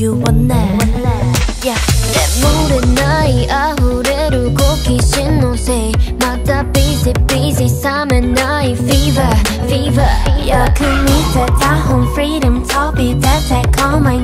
you 원해 yeah. 내 모래 나이 아우래를 고기신 옷에 막다 busy busy summer night fever fever You're 밑에 다 home freedom top that's 대체 call my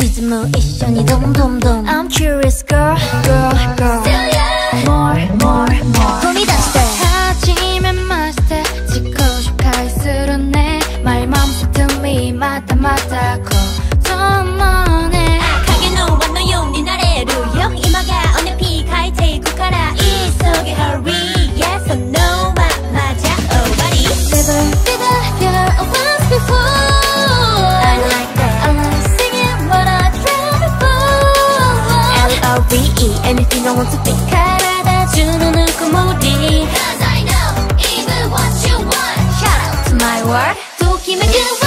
리듬 모션이 돔돔돔 I'm curious girl girl girl Still yeah More more more 고민다시 돼 하지만 마스터 지고 싶어 갈수록 내말 맘속 틈이 맞다 맞다 E anything I want to be 갈아다주는 Cause I know even what you want. Shout out to my world 또 기면 그